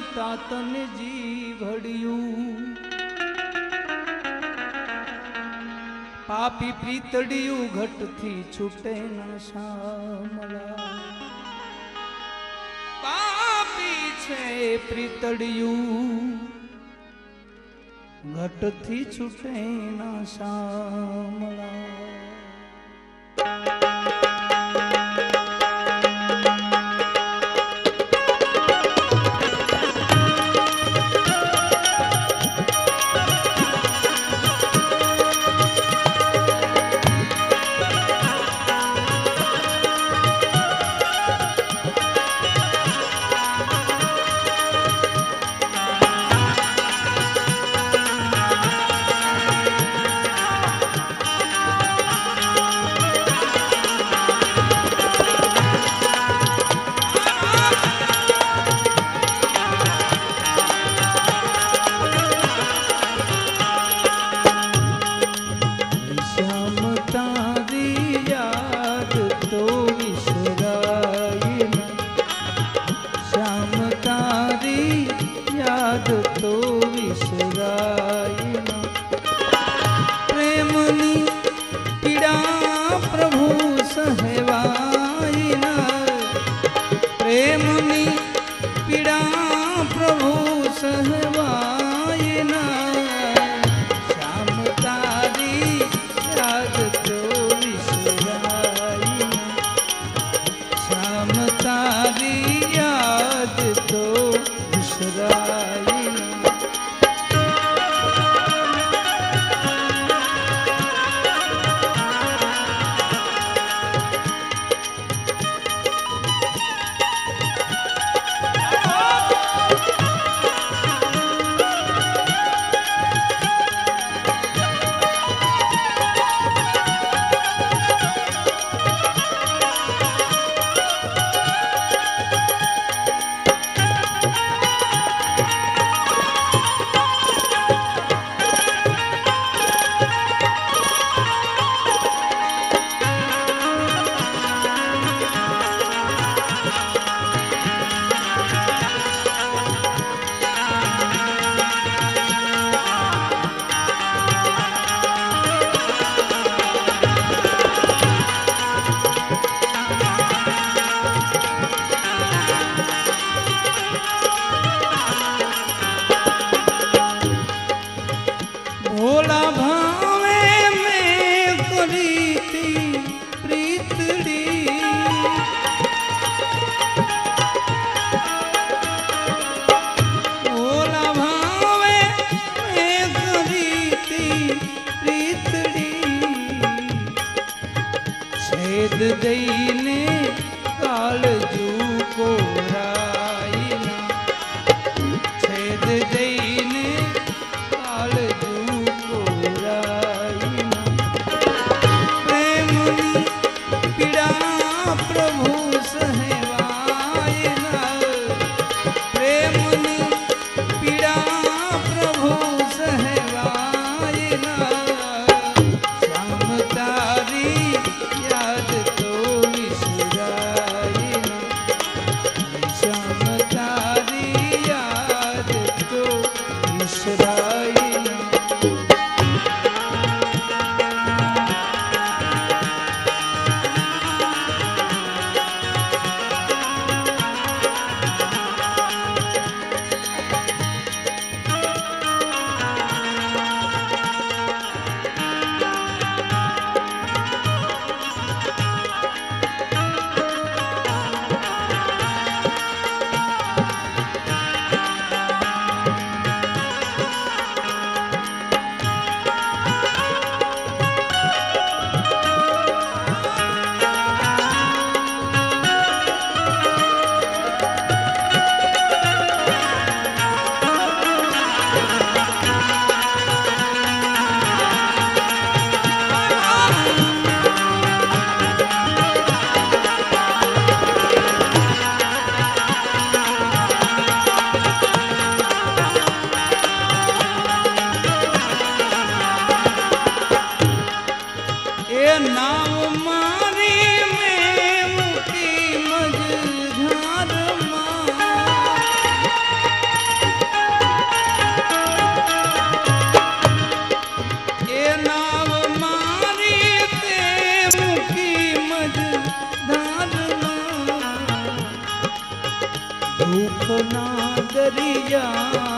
જીવતા તને જીવડ્યું. પાપી પ્રીતડિયું ઘટથી છૂટે ન શામળા. પાપી છે પ્રીતડિયું, ઘટથી છૂટે ન શામળા. सहवा सीने काल जू को ના દરિયા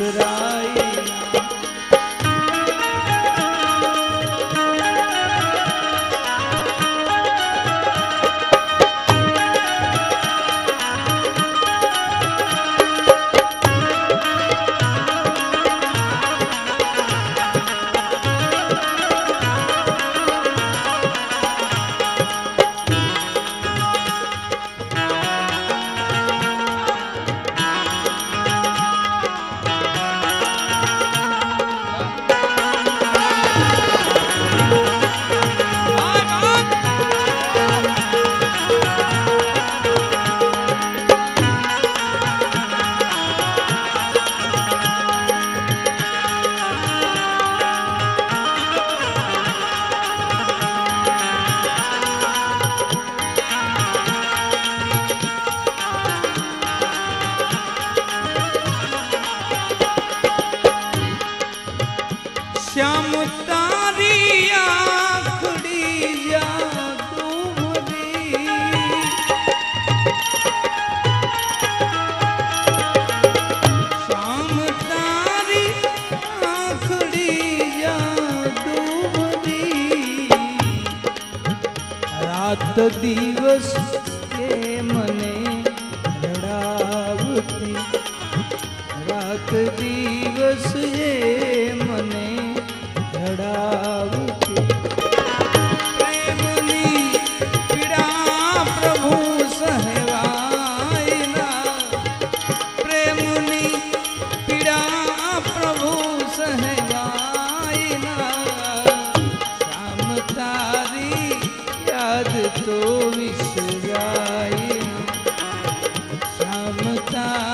ससुराई રાત દિવસ મમતા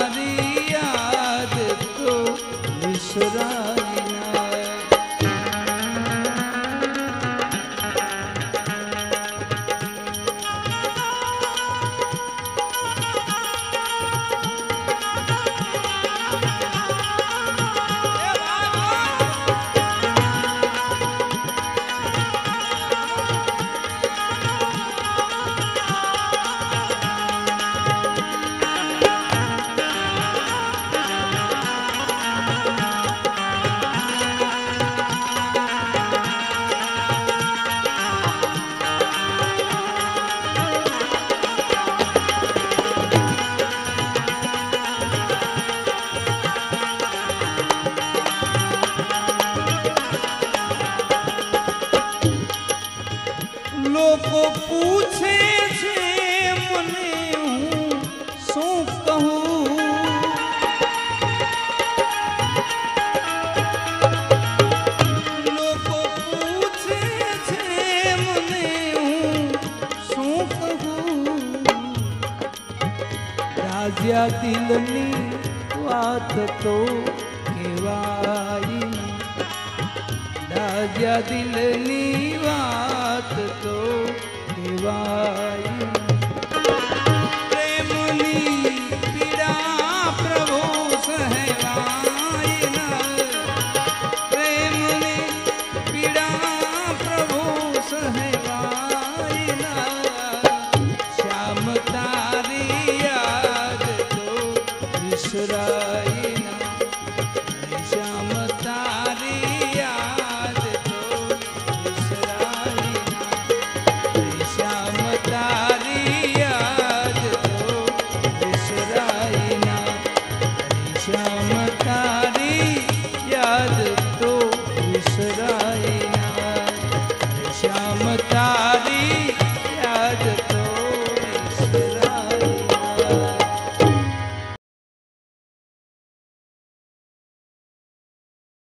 કહું છે મને શું કહું રાજા દિલની વાત તો કહેવાય રાજા દિલની વાત તો કહેવાય